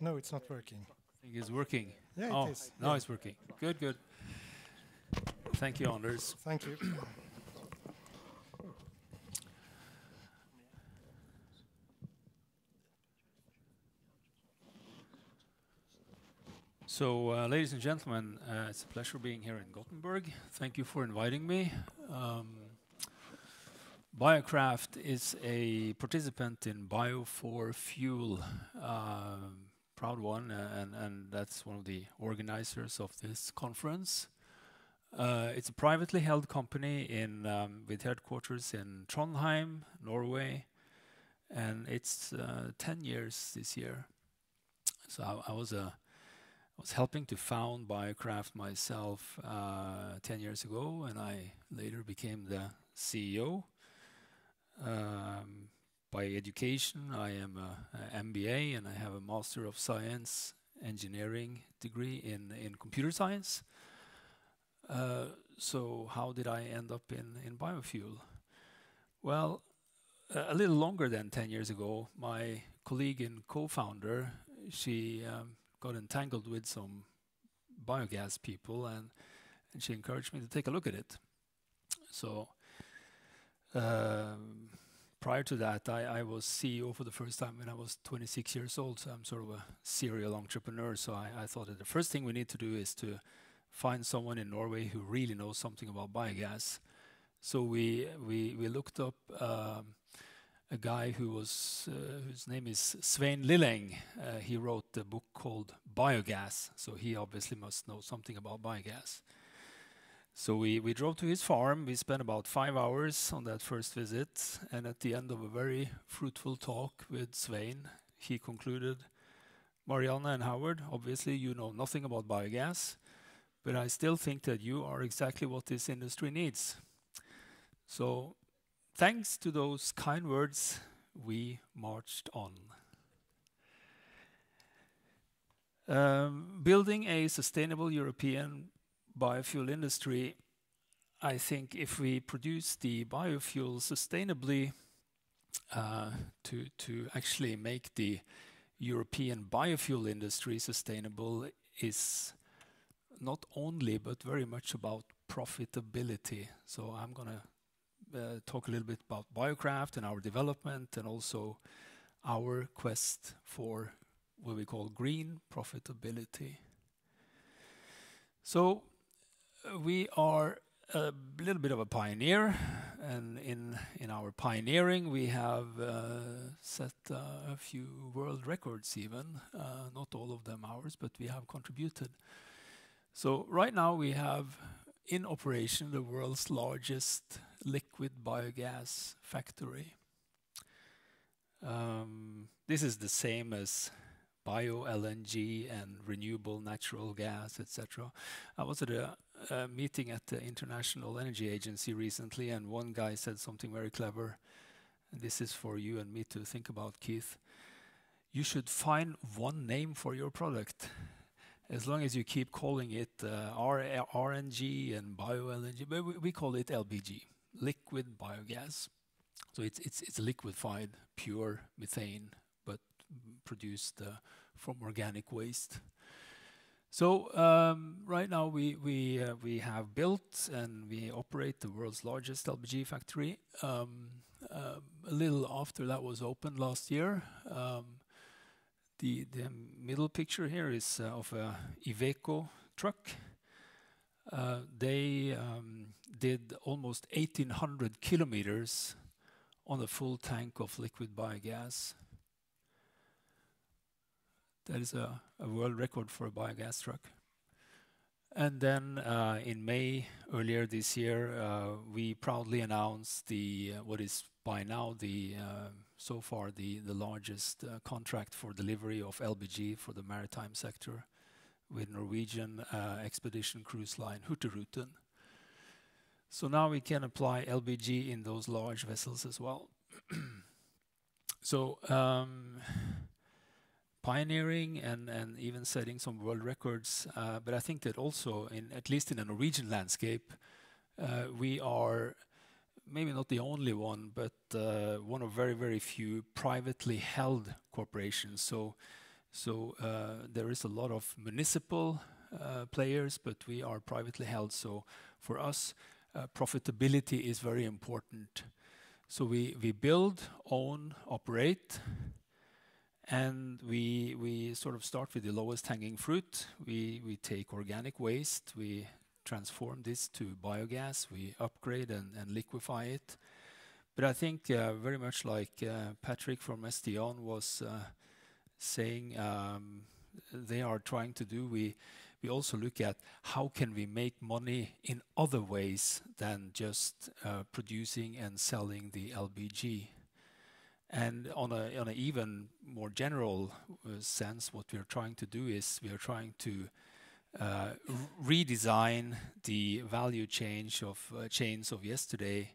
No, it's not working. I think it's working. Yeah, oh, it is. now Yeah. it's working. Good, good. Thank you, Anders. Thank you. So, uh, ladies and gentlemen, uh, it's a pleasure being here in Gothenburg. Thank you for inviting me. Um, Biokraft is a participant in Bio4Fuel, uh, proud one, uh, and, and that's one of the organizers of this conference. Uh, it's a privately held company in um, with headquarters in Trondheim, Norway, and it's uh, 10 years this year. So I, I was a I was helping to found Biokraft myself uh, 10 years ago, and I later became the CEO. Um, by education, I am a, a MBA and I have a Master of Science Engineering degree in, in computer science. Uh, so, how did I end up in, in biofuel? Well, a a little longer than 10 years ago, my colleague and co founder, she um, got entangled with some biogas people and, and she encouraged me to take a look at it. So um, prior to that, I, I was CEO for the first time when I was 26 years old. So I'm sort of a serial entrepreneur. So I, I thought that the first thing we need to do is to find someone in Norway who really knows something about biogas. So we we we looked up um, a guy who was uh, whose name is Svein Lilleng. Uh, he wrote a book called Biogas, so he obviously must know something about biogas. So we, we drove to his farm. We spent about five hours on that first visit, and at the end of a very fruitful talk with Svein, he concluded, Marianne and Håvard, obviously you know nothing about biogas, but I still think that you are exactly what this industry needs. So thanks to those kind words, we marched on. Um, building a sustainable European biofuel industry, I think if we produce the biofuel sustainably, uh, to to actually make the European biofuel industry sustainable is not only but very much about profitability. So I'm gonna uh, talk a little bit about Biokraft and our development and also our quest for what we call green profitability. So we are a little bit of a pioneer, and in in our pioneering, we have uh, set uh, a few world records even, uh, not all of them ours, but we have contributed. So right now we have in operation the world's largest liquid biogas factory. Um, this is the same as bio LNG and renewable natural gas, etc. I was at a, a meeting at the International Energy Agency recently, and one guy said something very clever. This is for you and me to think about, Keith. You should find one name for your product. As long as you keep calling it uh, RNG and bio LNG, but we, we call it LBG, liquid biogas. So it's it's it's liquefied pure methane, produced uh, from organic waste. So um, right now we we uh, we have built and we operate the world's largest LBG factory. Um, um, a little after that was opened last year. Um, the the middle picture here is uh, of a Iveco truck. Uh, they um, did almost 1,800 kilometers on a full tank of liquid biogas. That is a, a world record for a biogas truck. And then uh, in May earlier this year, uh, we proudly announced the uh, what is by now the uh, so far the the largest uh, contract for delivery of LBG for the maritime sector with Norwegian uh, expedition cruise line Hurtigruten. So now we can apply LBG in those large vessels as well. so. Um, pioneering and, and even setting some world records. Uh, but I think that also, in at least in the Norwegian landscape, uh, we are maybe not the only one, but uh, one of very very few privately held corporations. So So there is a lot of municipal players, but we are privately held. So for us, profitability is very important. So we build, own, operate, and we sort of start with the lowest hanging fruit. We take organic waste, we transform this to biogas, we upgrade and liquefy it. But I think very much like uh, Patrick from St1 was uh, saying, um, they are trying to do, we also look at how can we make money in other ways than just uh, producing and selling the LBG. And on an even more general uh, sense, what we are trying to do is we are trying to uh, redesign the value change of uh chains of yesterday,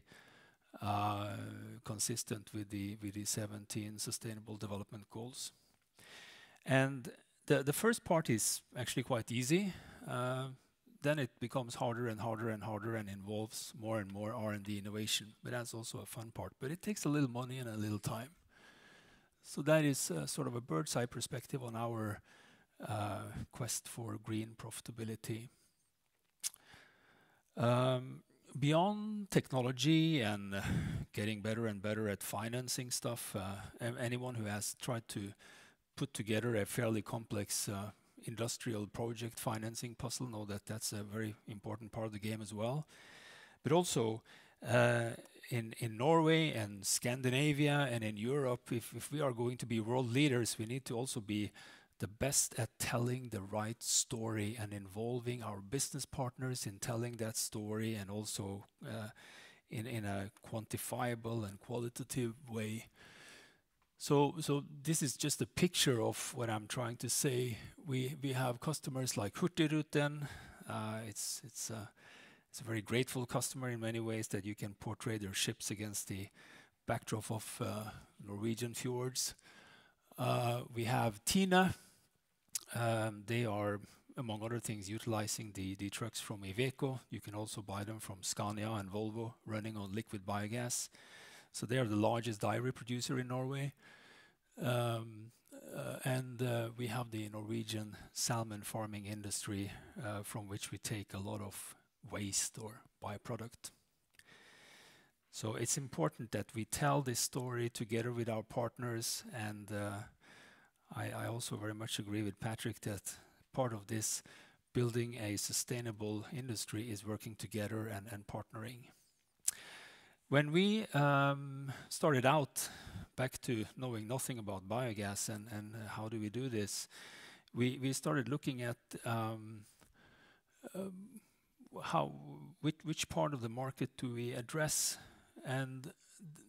uh, consistent with the 17 Sustainable Development Goals. And the first part is actually quite easy. Then it becomes harder and harder and harder and involves more and more R&D innovation, but that's also a fun part. But it takes a little money and a little time. So that is uh, sort of a bird's-eye perspective on our uh, quest for green profitability. Um, beyond technology and uh, getting better and better at financing stuff, anyone who has tried to put together a fairly complex industrial project financing puzzle know that that's a very important part of the game as well. But also, uh, in in Norway and Scandinavia and in Europe, if if we are going to be world leaders, we need to also be the best at telling the right story and involving our business partners in telling that story, and also uh, in a quantifiable and qualitative way. So this is just a picture of what I'm trying to say. We have customers like Hurtigruten. Uh, it's it's a it's a very grateful customer in many ways that you can portray their ships against the backdrop of uh, Norwegian fjords. Uh, we have TINE. Um, they are, among other things, utilizing the trucks from Iveco. You can also buy them from Scania and Volvo, running on liquid biogas. So they are the largest dairy producer in Norway. Um, uh, and uh, we have the Norwegian salmon farming industry, uh, from which we take a lot of waste or by-product. So it's important that we tell this story together with our partners, and I also very much agree with Patrick that part of this building a sustainable industry is working together and, and partnering. When we um, started out, back to knowing nothing about biogas and uh, how do we do this, we we started looking at um, um, how which part of the market do we address? And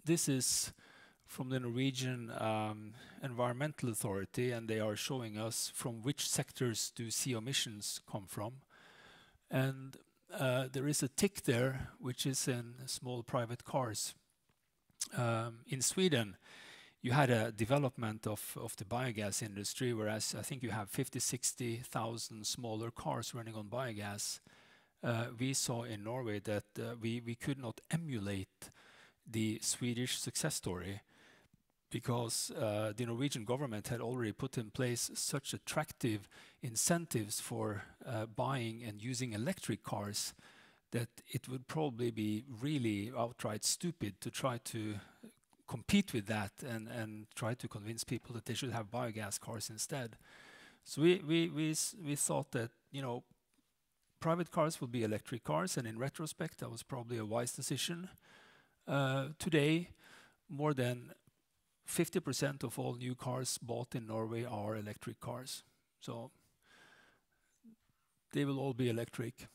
this is from the Norwegian Environmental Authority, and they are showing us from which sectors do CO emissions come from. And Uh, there is a tick there, which is in small private cars. Um, in Sweden, you had a development of the biogas industry, whereas I think you have 50,000-60,000 smaller cars running on biogas. Uh, we saw in Norway that uh, we could not emulate the Swedish success story because uh, the Norwegian government had already put in place such attractive incentives for uh, buying and using electric cars, that it would probably be really outright stupid to try to compete with that and and try to convince people that they should have biogas cars instead. So we we, we, we thought that, you know, private cars will be electric cars, and in retrospect, that was probably a wise decision. Uh, today, more than 50% of all new cars bought in Norway are electric cars, so they will all be electric.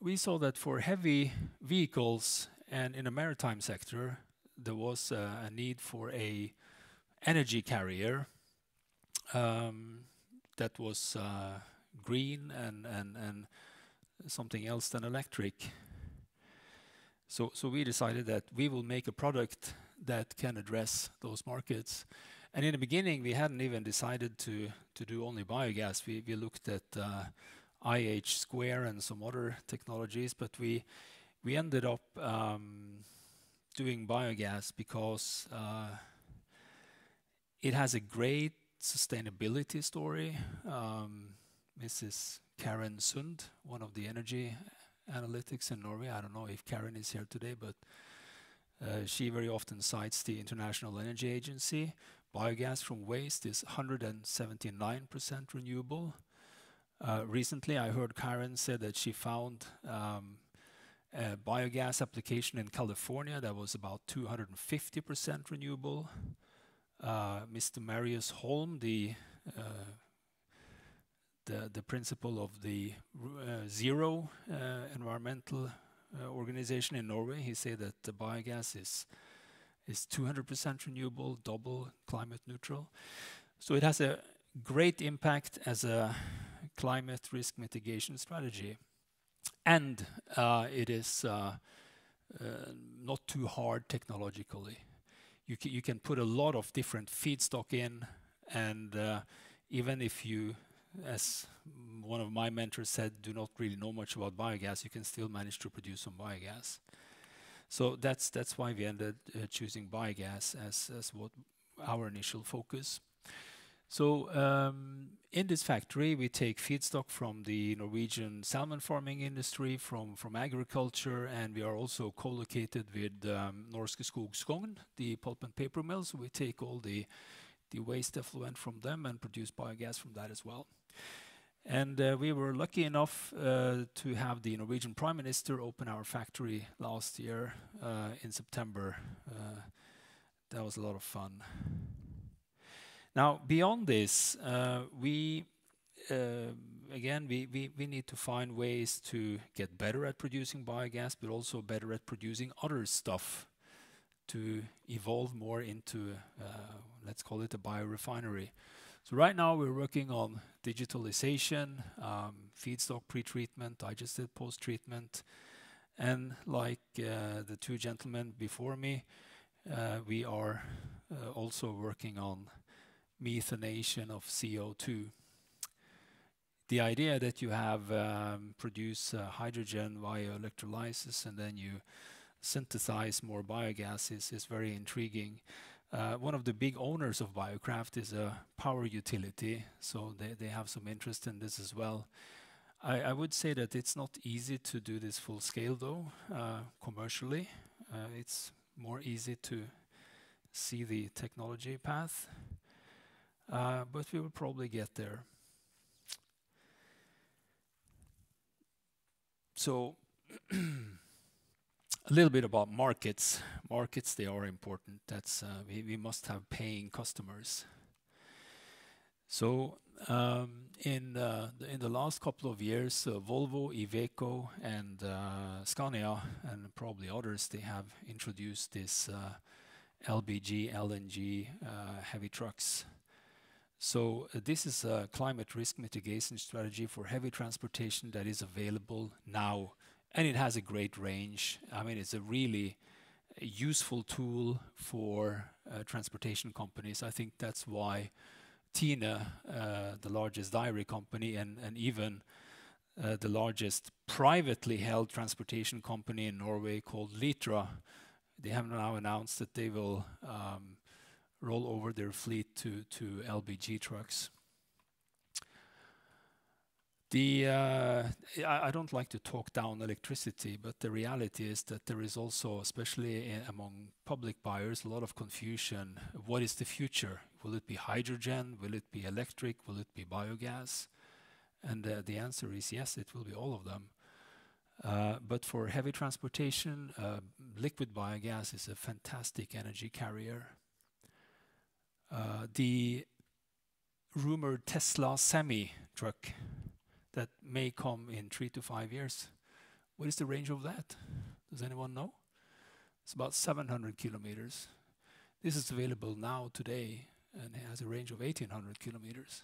We saw that for heavy vehicles and in the maritime sector, there was uh, a need for a energy carrier um, that was uh, green and and something else than electric. So, So we decided that we will make a product that can address those markets. And in the beginning, we hadn't even decided to do only biogas. We looked at IH2 and some other technologies, but we ended up doing biogas because it has a great sustainability story. Um, Mrs. Karen Sund, one of the energy analytics in Norway. I don't know if Karen is here today, but uh, she very often cites the International Energy Agency. Biogas from waste is 179% renewable. Uh, recently, I heard Karen say that she found um, a biogas application in California that was about 250% renewable. Uh, Mr. Marius Holm, the uh, principle of the uh, zero uh, environmental uh, organization in Norway. He said that the biogas is is 200% renewable, double climate neutral. So it has a great impact as a climate risk mitigation strategy. And uh, it is uh, uh, not too hard technologically. You, ca you can put a lot of different feedstock in, and even if you as one of my mentors said, do not really know much about biogas, you can still manage to produce some biogas. So that's that's why we ended uh, choosing biogas as as what our initial focus. So um, in this factory, we take feedstock from the Norwegian salmon farming industry, from from agriculture, and we are also co-located with um, Norske Skog Skogn, the pulp and paper mill. So we take all the the waste effluent from them and produce biogas from that as well. And uh, we were lucky enough uh, to have the Norwegian Prime Minister open our factory last year uh, in September. Uh, that was a lot of fun. Now, beyond this, uh, we uh, again we, we, we need to find ways to get better at producing biogas, but also better at producing other stuff to evolve more into, let's call it a biorefinery. So right now we're working on digitalization, um, feedstock pretreatment, digestate post-treatment, and like uh, the two gentlemen before me, uh, we are uh, also working on methanation of CO2. The idea that you have um, produce uh, hydrogen via electrolysis and then you synthesize more biogas is, is very intriguing. Uh, one of the big owners of Biokraft is a power utility, so they, they have some interest in this as well. I, I would say that it's not easy to do this full scale though, uh, commercially. Uh, it's more easy to see the technology path, uh, but we will probably get there. So A little bit about markets. Markets, they are important. That's uh, we, we must have paying customers. So um, in the, in the last couple of years, uh, Volvo, Iveco, and uh, Scania, and probably others, they have introduced this uh, LBG, LNG uh, heavy trucks. So uh, this is a climate risk mitigation strategy for heavy transportation that is available now and it has a great range. I mean, it's a really useful tool for uh, transportation companies. I think that's why Tine, uh, the largest dairy company, and, and even uh, the largest privately held transportation company in Norway called Litra, they have now announced that they will um, roll over their fleet to, to LBG trucks. The, uh, I, don't like to talk down electricity, but the reality is that there is also, especially in, among public buyers, a lot of confusion. What is the future? Will it be hydrogen? Will it be electric? Will it be biogas? And uh, the answer is yes, it will be all of them. Uh, but for heavy transportation, liquid biogas is a fantastic energy carrier. The rumored Tesla semi truck that may come in three to five years. What is the range of that? Does anyone know? It's about 700 kilometers. This is available now today and it has a range of 1800 kilometers.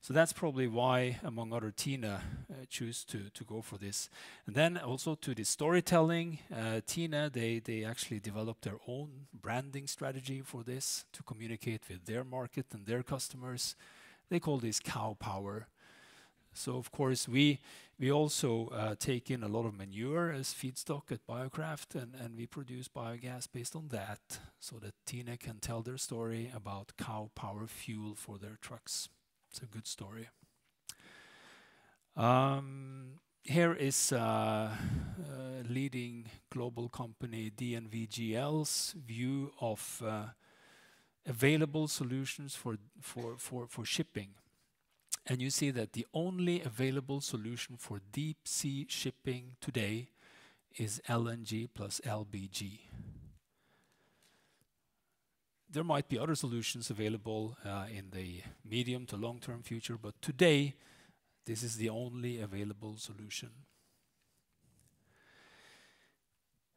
So that's probably why, among other, Tine uh, choose to, to go for this. And then also to the storytelling, uh, Tine, they, they actually developed their own branding strategy for this to communicate with their market and their customers. They call this cow power. So of course, we we also uh, take in a lot of manure as feedstock at Biokraft, and and we produce biogas based on that, so that Tine can tell their story about cow power fuel for their trucks. It's a good story. Um, here is a leading global company, DNV GL's view of available solutions for, for, for, for shipping. And you see that the only available solution for deep sea shipping today is LNG plus LBG. There might be other solutions available uh, in the medium to long-term future, but today, this is the only available solution.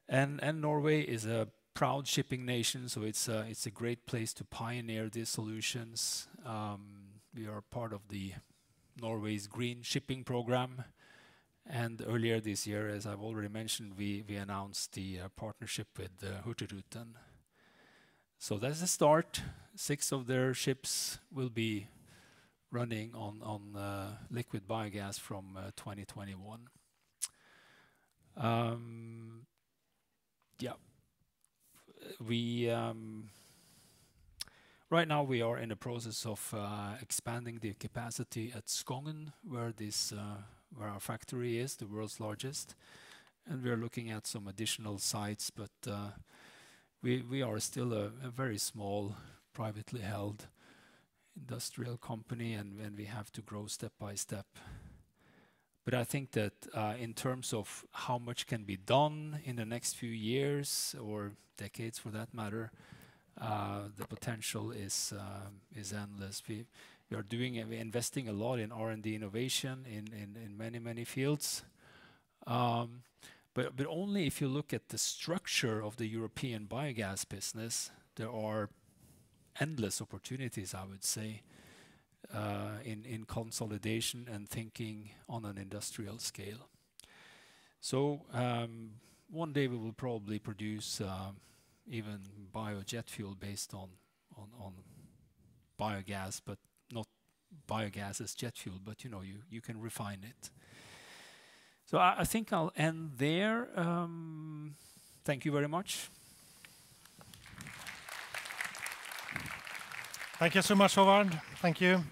And and Norway is a proud shipping nation, so it's uh, a great place to pioneer these solutions. Um, We are part of the Norway's Green Shipping Program, and earlier this year, as I've already mentioned, we we announced the uh, partnership with uh, Hurtigruten. So that's a start. Six of their ships will be running on on uh, liquid biogas from 2021. Um, yeah. Um, Right now, we are in the process of uh, expanding the capacity at Skogn, uh, where our factory is, the world's largest, and we are looking at some additional sites, but uh, we are still a very small, privately held industrial company, and we have to grow step by step. But I think that in terms of how much can be done in the next few years or decades, for that matter, Uh, the potential is um, endless. We are doing uh, and investing a lot in R&D innovation in many many fields. Um, but only if you look at the structure of the European biogas business, there are endless opportunities, I would say, uh, in consolidation and thinking on an industrial scale. So, um, one day we will probably produce even biojet fuel based on on biogas, but not biogas as jet fuel, but you know, you you can refine it. So I think I'll end there. Um, thank you very much. Thank you so much, Håvard. Thank you.